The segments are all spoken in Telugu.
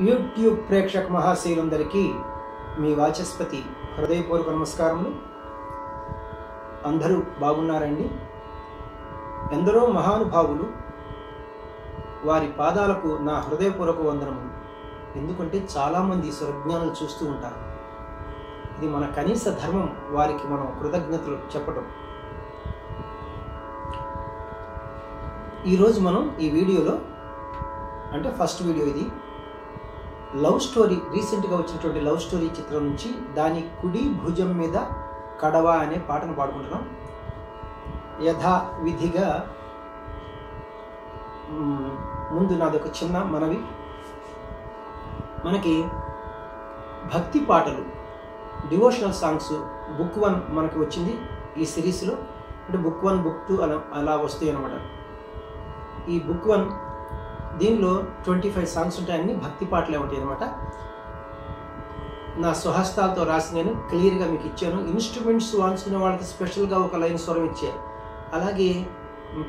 యూట్యూబ్ ప్రేక్షక మహాశైలందరికీ మీ వాచస్పతి హృదయపూర్వక నమస్కారములు. అందరూ బాగున్నారండి? ఎందరో మహానుభావులు వారి పాదాలకు నా హృదయపూర్వక వందనములు. ఎందుకంటే చాలామంది స్వరజ్ఞానులు చూస్తూ ఉంటారు. ఇది మన కనీస ధర్మం వారికి మనం కృతజ్ఞతలు చెప్పటం. ఈరోజు మనం ఈ వీడియోలో అంటే ఫస్ట్ వీడియో ఇది లవ్ స్టోరీ రీసెంట్గా వచ్చినటువంటి లవ్ స్టోరీ చిత్రం నుంచి దాని కుడి భుజం మీద కడవ అనే పాటను పాడుకుంటున్నాం. యథావిధిగా ముందు నాది ఒక చిన్న మనవి. మనకి భక్తి పాటలు డివోషనల్ సాంగ్స్ బుక్ వన్ మనకి వచ్చింది ఈ సిరీస్లో. అంటే బుక్ వన్ బుక్ టూ అలా అలా వస్తాయి అనమాట ఈ బుక్ వన్ దీనిలో ట్వంటీ ఫైవ్ సాంగ్స్ ఉంటాయి. అన్ని భక్తి పాటలే ఉంటాయి అనమాట నా స్వహస్తాలతో రాసి నేను క్లియర్గా మీకు ఇచ్చాను. ఇన్స్ట్రుమెంట్స్ వాంచుకునే వాళ్ళకి స్పెషల్గా ఒక లైన్ స్వరం ఇచ్చారు. అలాగే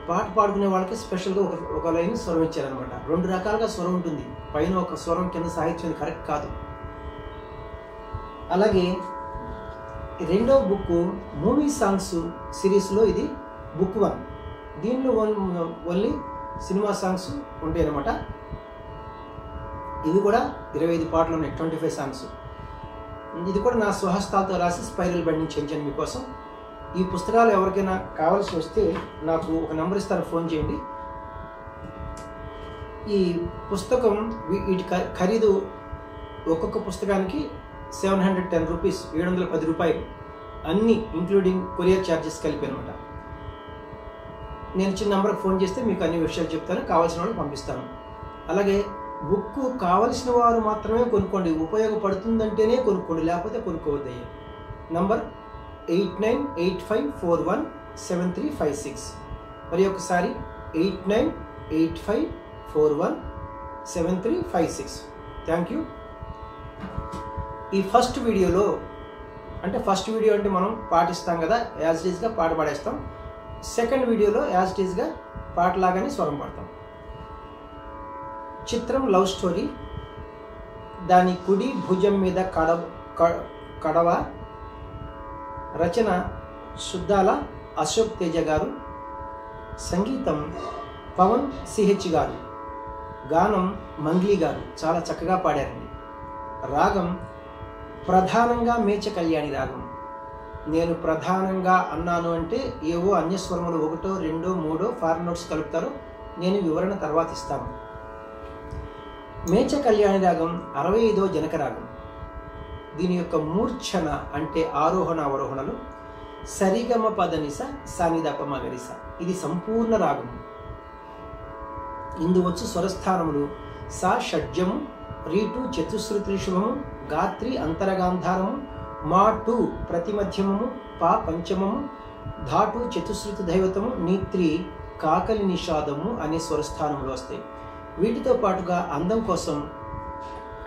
పాట పాడుకునే వాళ్ళకి స్పెషల్గా ఒక ఒక లైన్ స్వరం ఇచ్చారనమాట రెండు రకాలుగా స్వరం ఉంటుంది. పైన ఒక స్వరం కింద సాహిత్యం కరెక్ట్ కాదు. అలాగే రెండవ బుక్ మూవీ సాంగ్స్ సిరీస్లో ఇది బుక్ వన్. దీనిలో ఓన్లీ సినిమా సాంగ్స్ ఉంటాయి అనమాట ఇవి కూడా ఇరవై ఐదు పాటలు ఉన్నాయి ట్వంటీ ఫైవ్ సాంగ్స్. ఇది కూడా నా స్వహస్తాలతో రాసి స్పైరల్ బండింగ్ చేయించాను మీకోసం. ఈ పుస్తకాలు ఎవరికైనా కావాల్సి వస్తే నాకు ఒక నెంబర్ ఇస్తాను ఫోన్ చేయండి. ఈ పుస్తకం వీ- వీటి ఖ- ఖరీదు ఒక్కొక్క పుస్తకానికి సెవెన్ హండ్రెడ్ టెన్ రూపీస్ ఏడు వందల పది రూపాయలు. అన్నీ ఇంక్లూడింగ్ కొరియర్ ఛార్జెస్ కలిపి అనమాట నేను చిన్న నెంబర్కి ఫోన్ చేస్తే మీకు అన్ని విషయాలు చెప్తాను. కావాల్సిన వాళ్ళని పంపిస్తాను. అలాగే బుక్ కావలసిన వారు మాత్రమే కొనుక్కోండి. ఉపయోగపడుతుందంటేనే కొనుక్కోండి. లేకపోతే కొనుక్కోవద్దు number eight nine eight five four one seven three five six. మరి ఒకసారి eight nine eight five four one seven three five six. Thank you. ఈ ఫస్ట్ వీడియోలో అంటే ఫస్ట్ వీడియో అంటే మనం పాటిస్తాం కదా? యాజ్ డీజ్గా పాట పాడేస్తాం. సెకండ్ వీడియోలో యాజ్ డీజ్గా పాటలాగానే స్వరం పాడతాం. చిత్రం లవ్ స్టోరీ. దాని కుడి భుజం మీద కడవ క- కడవ. రచన శుద్ధాల అశోక్ తేజ గారు. సంగీతం పవన్ సిహెచ్ గారు. గానం మంగ్లీ గారు. చాలా చక్కగా పాడారండి. రాగం ప్రధానంగా మేచ కళ్యాణి రాగం. నేను ప్రధానంగా అన్నాను అంటే ఏవో అన్యస్వరములు ఒకటో రెండో మూడో ఫారెన్ నోట్స్ కలుపుతారు. నేను వివరణ తర్వాత ఇస్తాను. మేచ కళ్యాణి రాగం అరవై ఐదో జనక రాగం. దీని యొక్క మూర్ఛన అంటే ఆరోహణ అవరోహణలు సరిగమ పదనిస సానిదప మగరిస ఇది సంపూర్ణ రాగం. ఇందు వచ్చు స్వరస్థానములు సా షడ్జము రీటు చతుశ్రుతిషుభము గాత్రి అంతరగాంధారము మా టు ప్రతిమధ్యమము పా పంచమము ధాటు చతుశ్రుతి దైవతము నీత్రి కాకలి నిషాదము అనే స్వరస్థానములు వస్తాయి. వీటితో పాటుగా అందం కోసం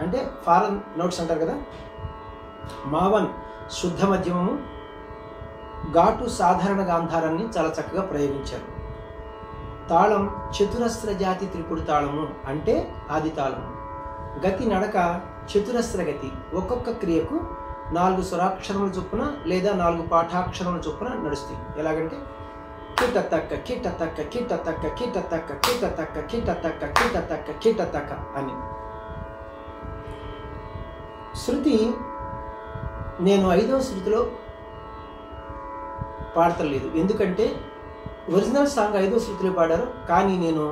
అంటే ఫారెన్ నోట్స్ అంటారు కదా? మావన్ శుద్ధ మధ్యమము ఘాటు సాధారణ గాంధారాన్ని చాలా చక్కగా ప్రయోగించారు. తాళం చతురస్ర జాతి త్రిపుడు తాళము అంటే ఆది తాళము. గతి నడక చతురస్ర గతి ఒక్కొక్క క్రియకు నాలుగు స్వరాక్షరముల చొప్పున లేదా నాలుగు పాఠాక్షరముల చొప్పున నడుస్తాయి. ఎలాగంటే కిట తక్క కిట తక్క కిట తక్క కిట తక్క కిట తక్క కిట తక్క కిట తక్క కిట తక్క అని. శృతి నేను ఐదవ శృతిలో పాడతలేదు. ఎందుకంటే ఒరిజినల్ సాంగ్ ఐదో శృతిలో పాడారు. కానీ నేను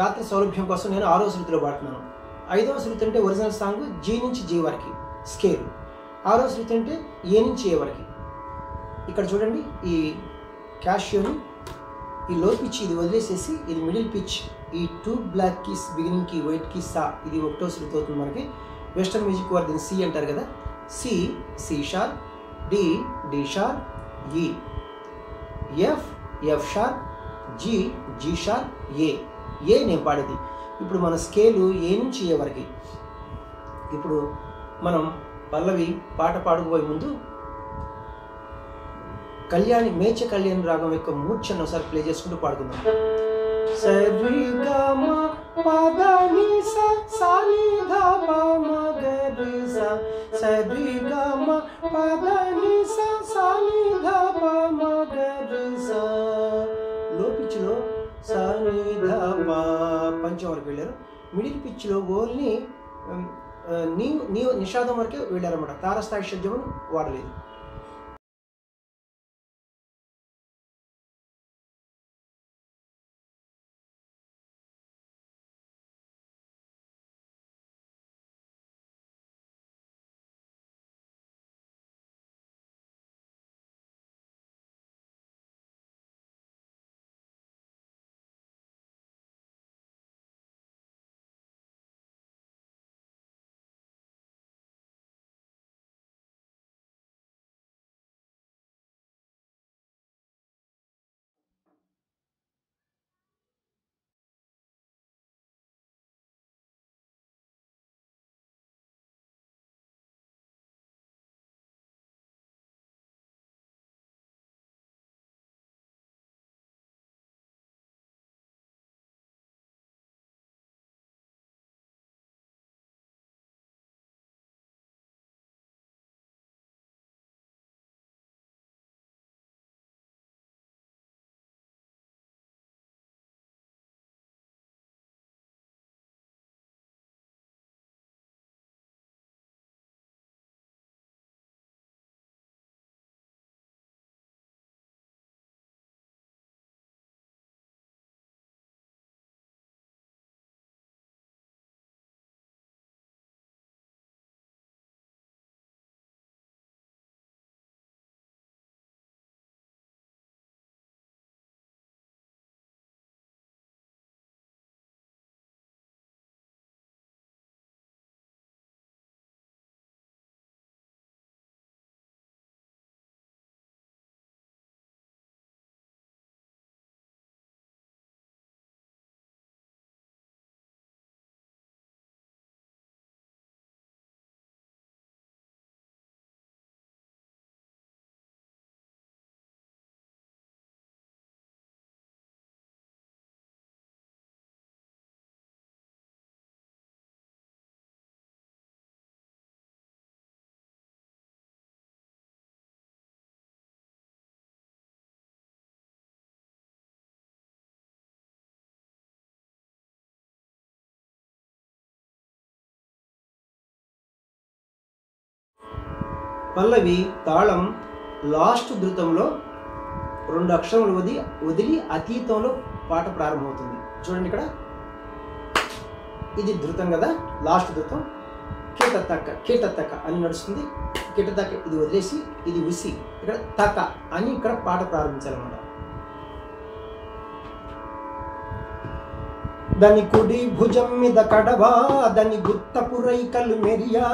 గాత్ర సౌలభ్యం కోసం నేను ఆరో శృతిలో పాడుతున్నాను. ఐదవ శృతి అంటే ఒరిజినల్ సాంగ్ జీ నుంచి జీ వరకు స్కేల్. ఆరో శృతి అంటే ఏ నుంచి ఏ వరకు? ఇక్కడ చూడండి ఈ క్యాషియోని ఈ లో పిచ్ ఇది వదిలేసేసి ఇది మిడిల్ పిచ్ ఈ టూ బ్లాక్ కీస్ బిగినింగ్కి వైట్ కీ సా ఇది ఒకటో శృతి అవుతుంది మనకి. వెస్టర్న్ మ్యూజిక్ వారు దీన్ని సి అంటారు కదా. C C sharp D D sharp E. F F sharp G G sharp A. A నేను పాడేది. ఇప్పుడు మన స్కేలు ఏ నుంచి ఏ వరకు? ఇప్పుడు మనం పల్లవి పాట పాడుకుపోయే ముందు కళ్యాణి మేచ కళ్యాణి రాగం యొక్క మూర్ఛను ఒకసారి ప్లే చేసుకుంటూ పాడుకుందాం. స స ధ రి స లో పిచ్లో పంచం వరకు వెళ్ళారు. మిడిల్ పిచ్చిలో గోల్ని ఉమ్, ఆ, నీ నీ నిషాదం వరకే వెళ్ళారన్నమాట తారస్థాయి షడ్జం పల్లవి తాళం లాస్ట్ ధృతంలో రెండు అక్షరములు వదిలి వదిలి అతీతంలో పాట ప్రారంభమవుతుంది. చూడండి ఇక్కడ. ఇది ధృతం కదా లాస్ట్ ధృతం. కీటతక్క కీటతక్క అని నడుస్తుంది. కీటతక్క ఇది వదిలేసి ఇది ఉసి. ఇక్కడ తక అని ఇక్కడ పాట ప్రారంభించాలన్నమాట. దాని కుడి భుజం మీద కడవా దాని గుత్తపురైకలు మెరియా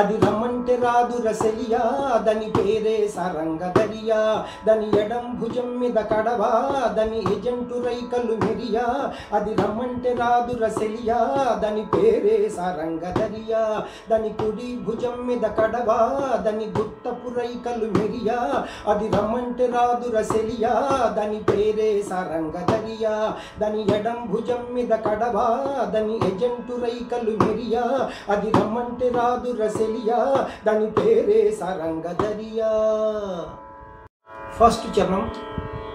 అది రమ్మంటే రాదు రసెలియా దాని పేరే సరంగదరియా దాని ఎడం భుజం మీద కడవా దని ఎజంటు రైకలు మెరియా అది రమ్మంటే రాదు రసెలియా దాని పేరే సరంగదరియా దాని కుడి భుజం మీద కడవా దని గుత్తపురైకలు మెరియా అది రమ్మంటే రాదు రసెలియా దాని పేరే సరంగదరియా దాని ఎడం భుజం మీద కడవా ఎజెంటు రైకలు మెరియా అది రమ్మంటే రాదు రసెలియా దాని పేరే సరంగదరియా. ఫస్ట్ చరణం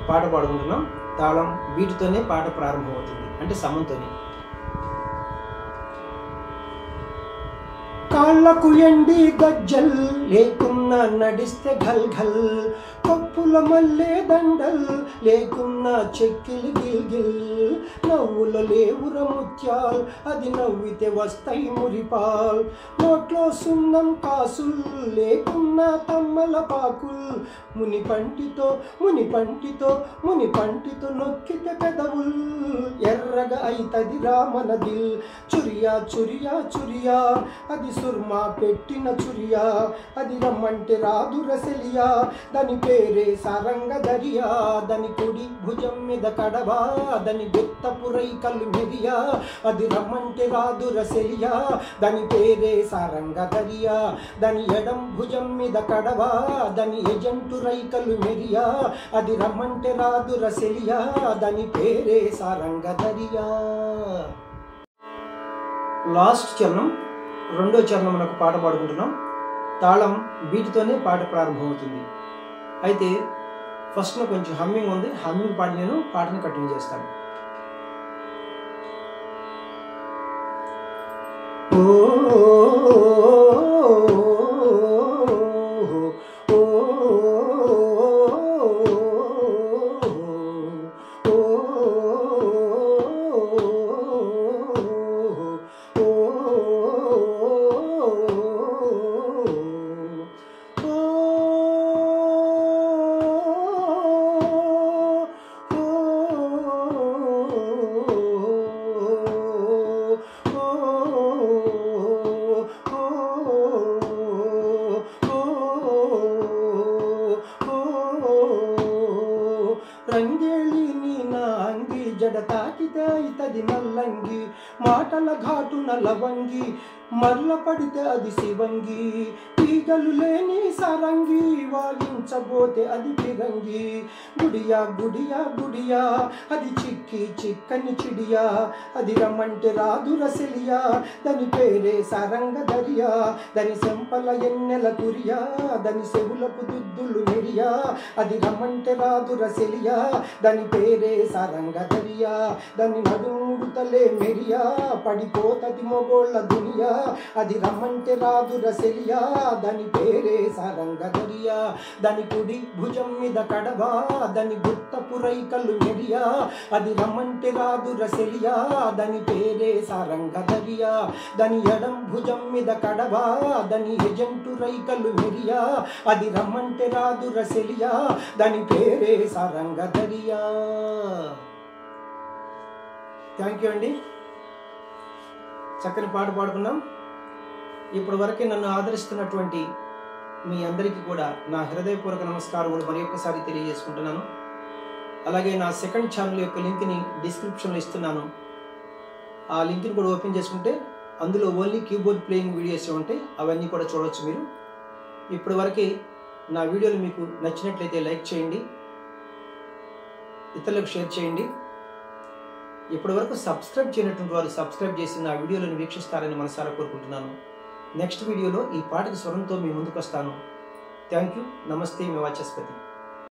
పాట పాడుకుంటున్నాం. తాళం వీటితోనే పాట ప్రారంభమవుతుంది. అంటే సమంతోనే. కాళ్ళకు ఎండి గజ్జల్ లేకున్నా నడిస్తే ఘల్ ఘల్ కప్పుల మల్లె దండల్ లేకున్నా చెక్కిలి గిల్ గిల్. నవ్వుల లేవుర ముత్యాల్ అది నవ్వితే వస్తాయి మురిపాల్. నోట్లో సున్నం కాసుల్ లేకున్నా తమ్మల పాకుల్. ముని పంటితో ముని పంటితో ముని పంటితో నొక్కితే పెదవుల్. ఎర్రగా అయితది రామనదిల్ చురియా చురియా చురియా అది సుర్మా పెట్టిన చురియా అది రమ్మంటే రాదు రసెలియా. దాని పేరే సారంగ దరియా దాని కుడి భుజం మీద కడవా. దాని గుత్తపు రైకలు మెరియా అది రమ్మంటే రాదు రసెలియా. దాని పేరే సారంగ దరియా దాని ఎడం భుజం మీద కడవా. దాని ఎజెంటు రైకలు మెరియా అది రమ్మంటే రాదు రసెలియా. దాని పేరే సారంగ దరియా లాస్ట్ చరణం రెండో చరణం మనకు పాట పాడుకుంటున్నాం. తాళం వీటితోనే పాట ప్రారంభమవుతుంది. అయితే ఫస్ట్లో కొంచెం హమ్మింగ్ ఉంది. హమ్మింగ్ పాట నేను పాటని కంటిన్యూ చేస్తాను. ఓ ఘాటున లవంగి మరల పడితే అది శివంగి తీగలు లేని సరంగి వాయించబోతే అది ఫిరంగి గుడియా గుడియా గుడియా అది చిక్కి చిక్కని చిడియా. అది రమ్మంటే రాదు రసెలియా దాని పేరే సరంగ దరియా. దాని సెంపల ఎన్నెల కురియా దాని సెవులకు దుద్దులు మెరియా అది రమ్మంటే రాదు రసెలియా దాని పేరే సరంగ దరియా. దాని నడుముడుతలే మెరియా పడిపోతది మొగోళ్ళ దునియా. అది రమ్మంటే రాదు రసెలియా దాని పేరే సారంగ దరియా దాని కుడి భుజం మీద కడవా. దాని గుత్త రైకలు మెరియా. అది రమ్మంటే రాదు రసెలియా దాని పేరే సారంగ దరియా దాని ఎడం భుజం మీద కడవా. దాని ఎజంటు రైకలు మెరియా. అది రమ్మంటే రాదు రసెలియా దాని పేరే సారంగ దరియా థ్యాంక్ యూ అండి. చక్కని పాట పాడుకున్నాం ఇప్పటి వరకే నన్ను ఆదరిస్తున్నటువంటి మీ అందరికీ కూడా నా హృదయపూర్వక నమస్కారములు మరి ఒక్కసారి తెలియజేసుకుంటున్నాను. అలాగే నా సెకండ్ ఛానల్ యొక్క లింక్ని డిస్క్రిప్షన్లో ఇస్తున్నాను. ఆ లింక్ని కూడా ఓపెన్ చేసుకుంటే అందులో ఓన్లీ కీబోర్డ్ ప్లేయింగ్ వీడియోస్ ఉంటాయి. అవన్నీ కూడా చూడవచ్చు మీరు. ఇప్పటి వరకే నా వీడియోలు మీకు నచ్చినట్లయితే లైక్ చేయండి. ఇతరులకు షేర్ చేయండి. ఇప్పటి వరకు సబ్స్క్రైబ్ చేయనటువంటి వారు సబ్స్క్రైబ్ చేసి నా వీడియోలను వీక్షిస్తారని మనసారా కోరుకుంటున్నాను. నెక్స్ట్ వీడియోలో ఈ పాటకి స్వరంతో మీ ముందుకు వస్తాను థ్యాంక్ యూ. నమస్తే. మీ వాచస్పతి.